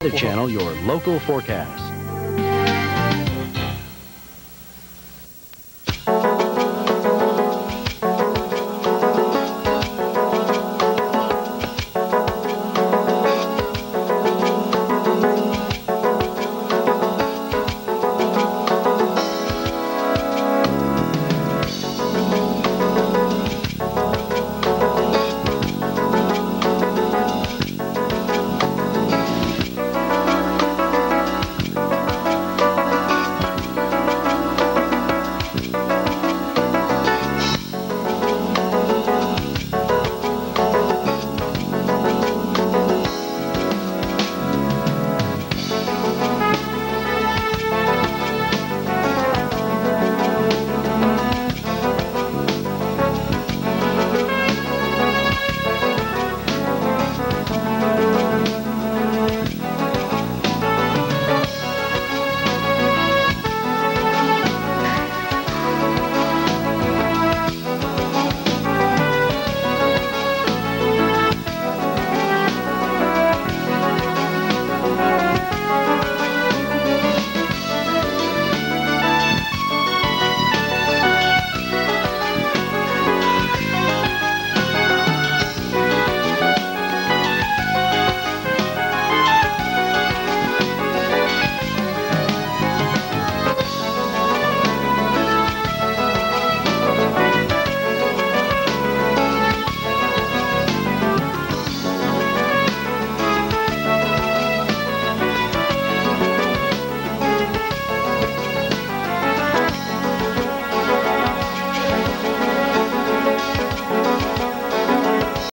The Channel, your local forecast.